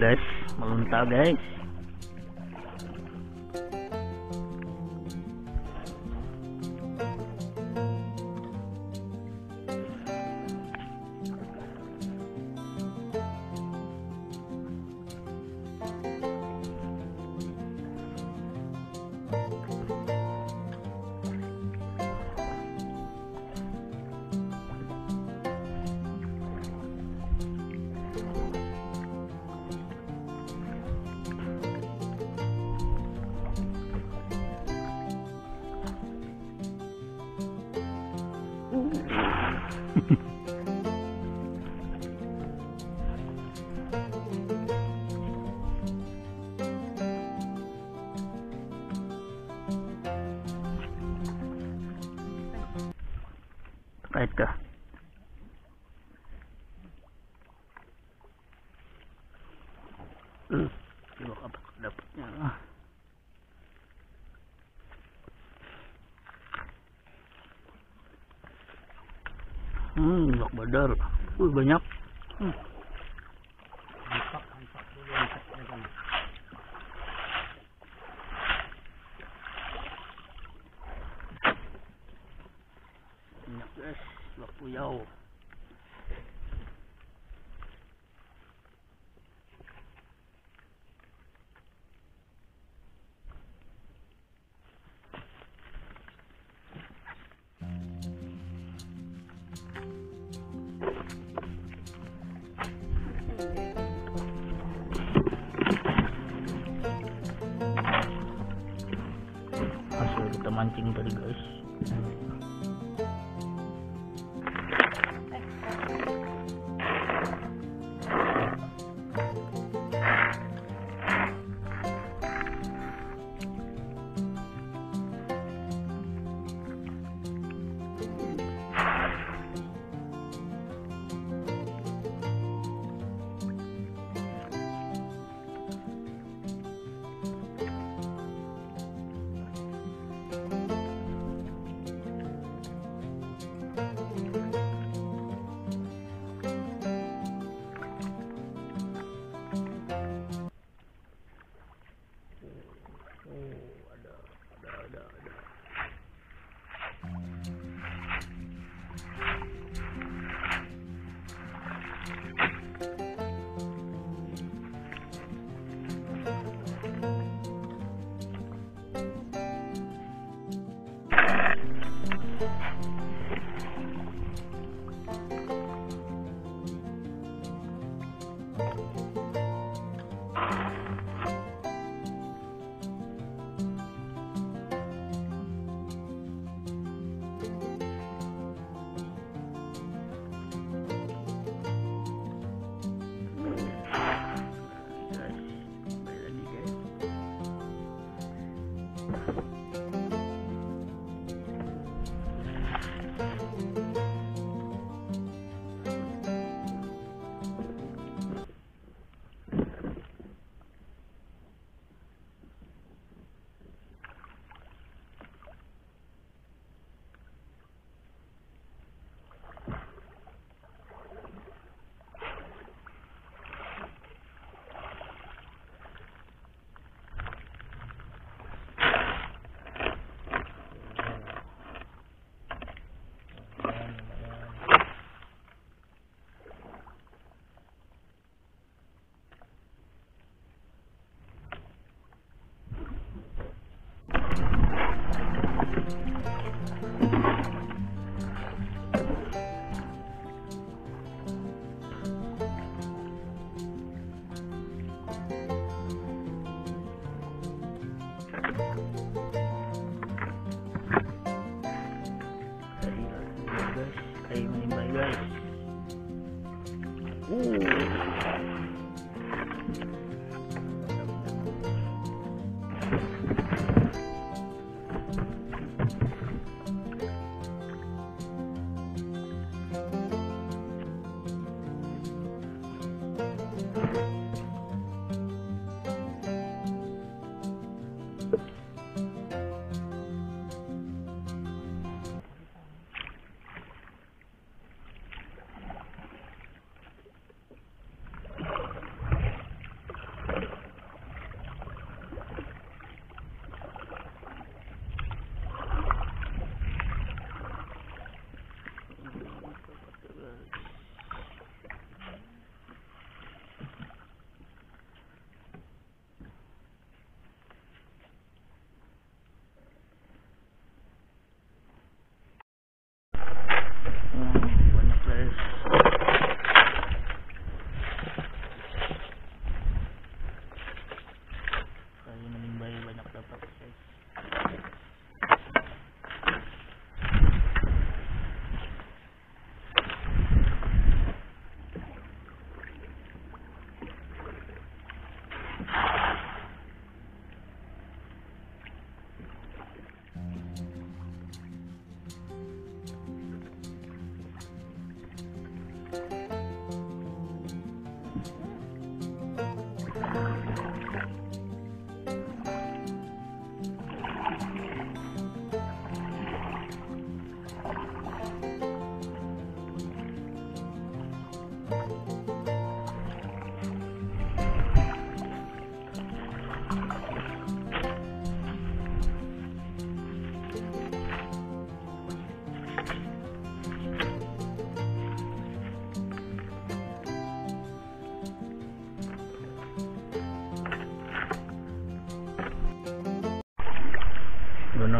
guys. Meluntak guys Right there. Hmm, bak badar. Wih, banyak. Hmm. Mancing tadi guys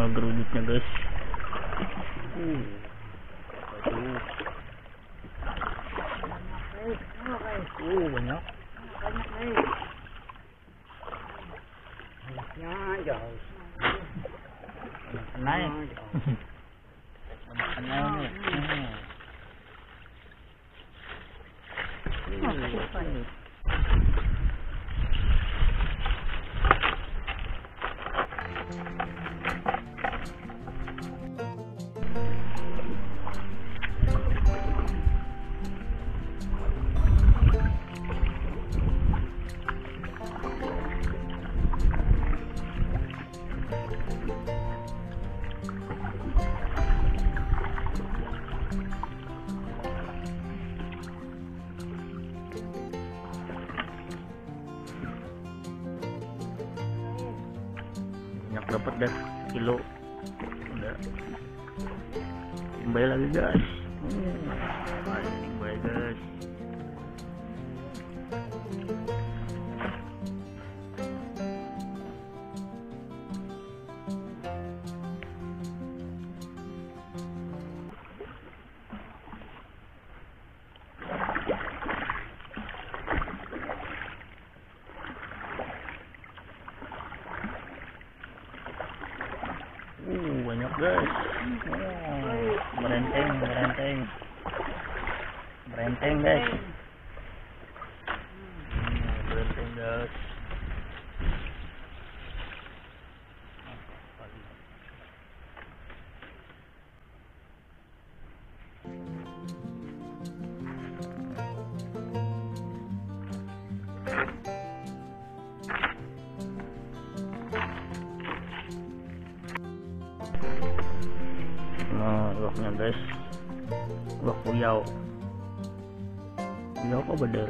на грудить не даст. Này. Này. Này. Dapat dah kilo. Udah timbay lagi guys. Hmm. guys. Berenteng, berenteng. Berenteng guys. Mm, berenteng guys. Nah, loknya guys. Lok puyau. Puyau kok? Bener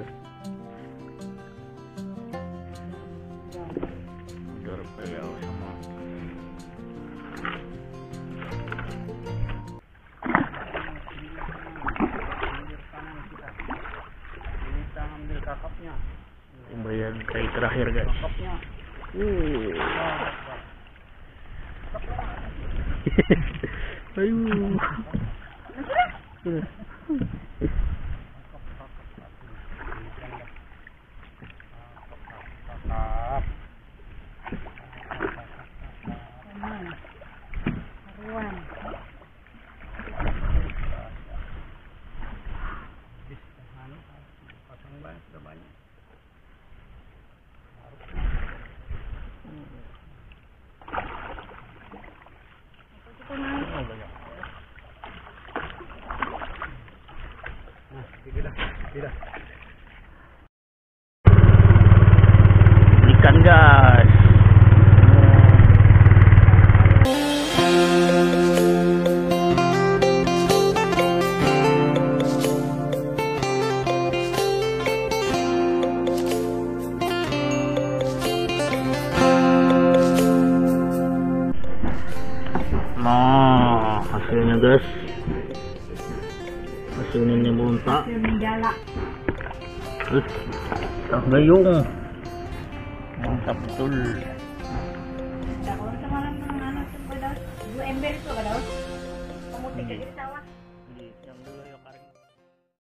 哎呦，对。Nah, hasilnya guys. Hasilnya ini bunta. Terus, tak gayung. Mantap betul. Dah kalau kita malam dengan anak tuh pada dua ember itu kada. Kamu tiga di sawah.